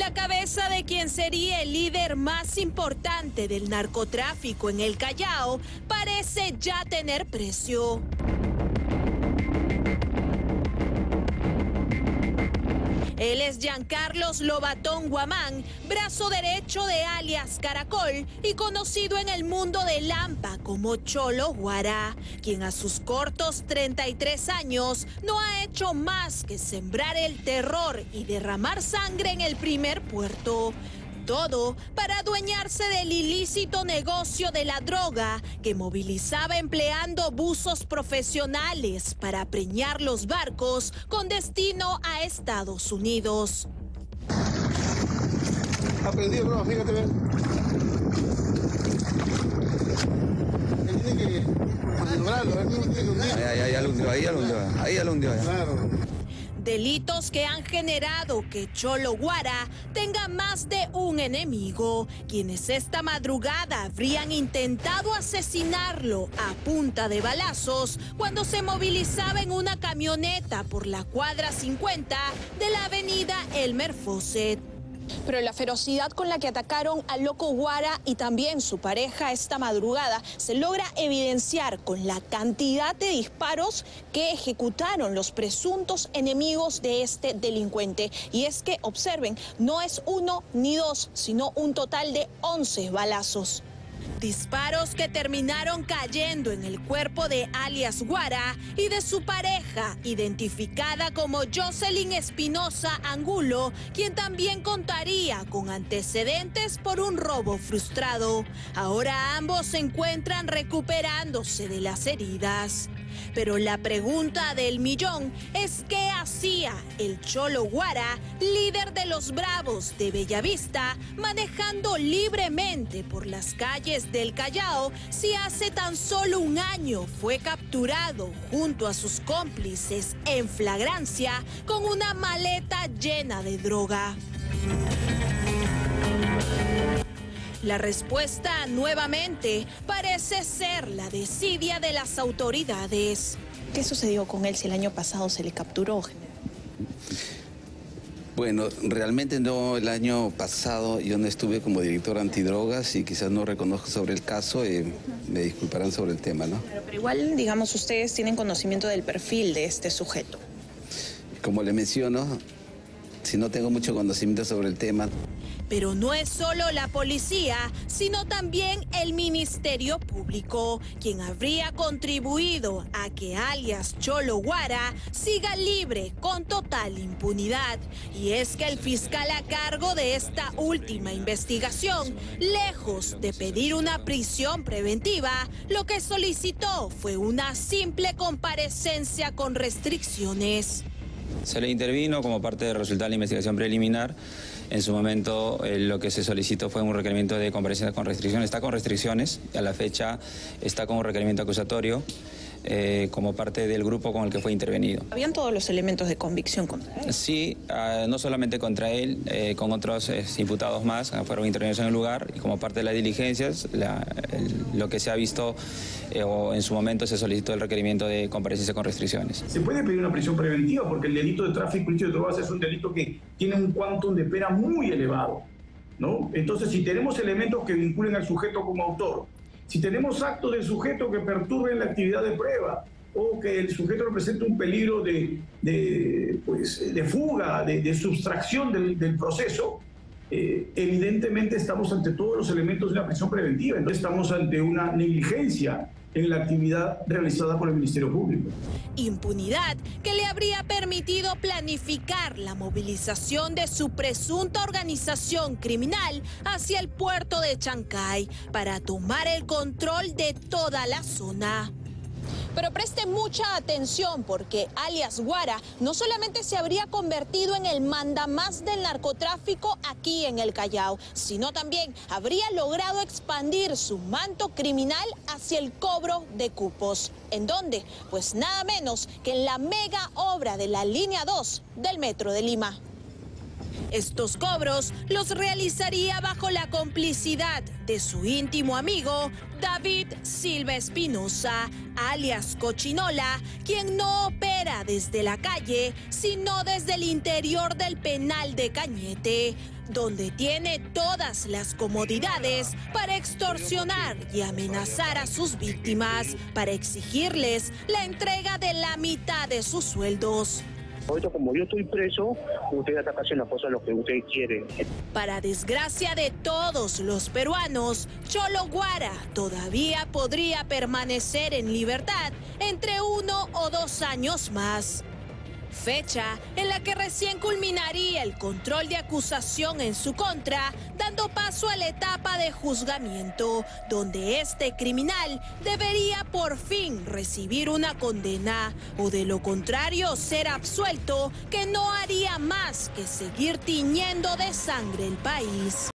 la cabeza de quien sería el líder más importante del narcotráfico en el Callao parece ya tener precio. Él es Giancarlos Lobatón Guamán, brazo derecho de alias Caracol y conocido en el mundo de Lampa como Cholo Guara, quien a sus cortos 33 años no ha hecho más que sembrar el terror y derramar sangre en el primer puerto todo para adueñarse del ilícito negocio de la droga que movilizaba empleando buzos profesionales para preñar los barcos con destino a Estados Unidos. Aprendido, fíjate, Tiene que Ahí, ahí, ahí, ahí, ahí. Delitos que han generado que Cholo Guara tenga más de un enemigo, quienes esta madrugada habrían intentado asesinarlo a punta de balazos cuando se movilizaba en una camioneta por la cuadra 50 de la avenida Elmer Fosset. Pero la ferocidad con la que atacaron a Loco Guara y también su pareja esta madrugada se logra evidenciar con la cantidad de disparos que ejecutaron los presuntos enemigos de este delincuente. Y es que, observen, no es uno ni dos, sino un total de 11 balazos. Disparos que terminaron cayendo en el cuerpo de alias Guara y de su pareja, identificada como Jocelyn Espinosa Angulo, quien también contaría con antecedentes por un robo frustrado. Ahora ambos se encuentran recuperándose de las heridas. Pero la pregunta del millón es qué hacía el Cholo Guara, líder de los Bravos de Bellavista, manejando libremente por las calles del Callao si hace tan solo un año fue capturado junto a sus cómplices en flagrancia con una maleta llena de droga. La respuesta nuevamente parece ser la desidia de las autoridades. ¿Qué sucedió con él si el año pasado se le capturó, Bueno, realmente no, el año pasado yo no estuve como director antidrogas y quizás no reconozco sobre el caso y me disculparán sobre el tema, ¿no? pero igual, digamos, ustedes tienen conocimiento del perfil de este sujeto. Como le menciono, si no tengo mucho conocimiento sobre el tema, pero no es solo la policía, sino también el Ministerio Público, quien habría contribuido a que alias Cholo Guara siga libre con total impunidad. Y es que el fiscal a cargo de esta última investigación, lejos de pedir una prisión preventiva, lo que solicitó fue una simple comparecencia con restricciones. Se le intervino como parte del resultado de la investigación preliminar en su momento eh, lo que se solicitó fue un requerimiento de comparecencia con restricciones. Está con restricciones, a la fecha está con un requerimiento acusatorio. Eh, como parte del grupo con el que fue intervenido. ¿Habían todos los elementos de convicción contra él? Sí, ah, no solamente contra él, eh, con otros imputados más fueron intervenidos en el lugar y como parte de las diligencias, lo que se ha visto o en su momento se solicitó el requerimiento de comparecencia con restricciones. Se puede pedir una prisión preventiva porque el delito de tráfico ilícito de drogas es un delito que tiene un quantum de pena muy elevado. ¿no? Entonces, si tenemos elementos que vinculen al sujeto como autor, si tenemos actos del sujeto que perturben la actividad de prueba o que el sujeto representa un peligro de, de, pues, de fuga, de, de sustracción del, del proceso, eh, evidentemente estamos ante todos los elementos de una prisión preventiva. Entonces estamos ante una negligencia en la actividad realizada por el Ministerio Público. Impunidad que le habría permitido planificar la movilización de su presunta organización criminal hacia el puerto de Chancay para tomar el control de toda la zona. Pero preste mucha atención porque alias Guara no solamente se habría convertido en el mandamás del narcotráfico aquí en el Callao, sino también habría logrado expandir su manto criminal hacia el cobro de cupos. ¿En dónde? Pues nada menos que en la mega obra de la línea 2 del Metro de Lima. Estos cobros los realizaría bajo la complicidad de su íntimo amigo David Silva Espinosa, alias Cochinola, quien no opera desde la calle, sino desde el interior del penal de Cañete, donde tiene todas las comodidades para extorsionar y amenazar a sus víctimas, para exigirles la entrega de la mitad de sus sueldos. Ahorita como yo estoy preso, usted está haciendo las cosas lo que usted quiere. Para desgracia de todos los peruanos, Cholo Guara todavía podría permanecer en libertad entre uno o dos años más fecha en la que recién culminaría el control de acusación en su contra, dando paso a la etapa de juzgamiento, donde este criminal debería por fin recibir una condena o de lo contrario ser absuelto, que no haría más que seguir tiñendo de sangre el país.